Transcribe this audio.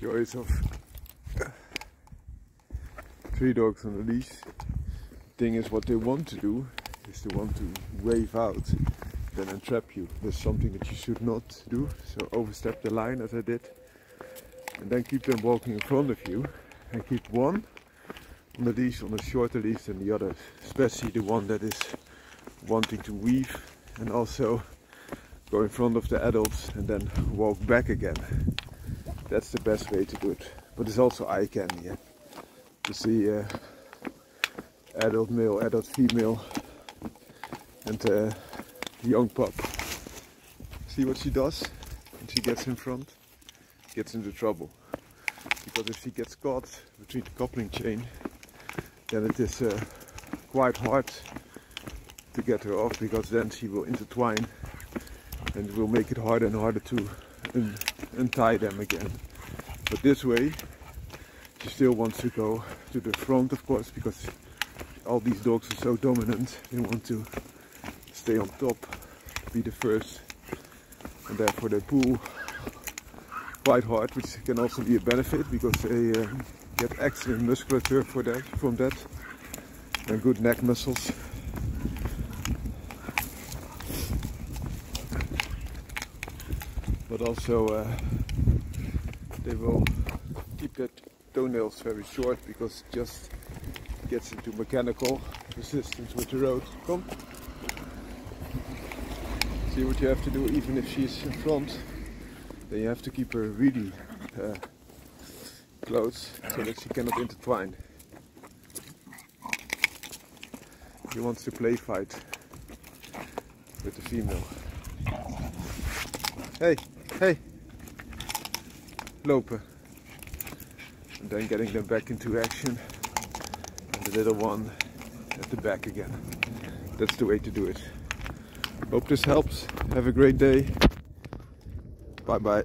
joys of three dogs on a leash. Thing is, what they want to do is they want to wave out, then entrap you. That's something that you should not do. So overstep the line as I did, and then keep them walking in front of you, and keep one on the leash on a shorter leash than the other, especially the one that is wanting to weave and also go in front of the adults and then walk back again. That's the best way to do it. But it's also eye candy yeah? to see uh, adult male, adult female and uh, young pup. See what she does when she gets in front? Gets into trouble. Because if she gets caught between the coupling chain then it is uh, quite hard to get her off because then she will intertwine and will make it harder and harder to un tie them again. But this way she still wants to go to the front of course because all these dogs are so dominant they want to stay on top, be the first and therefore they pull quite hard which can also be a benefit because they uh, get excellent musculature for that from that and good neck muscles but also uh, they will keep their toenails very short because it just gets into mechanical resistance with the road. Come. See what you have to do even if she's in front. Then you have to keep her really uh, close so that she cannot intertwine. He wants to play fight with the female. Hey, hey, lopen. And then getting them back into action. And the little one at the back again. That's the way to do it. Hope this helps. Have a great day. Bye bye.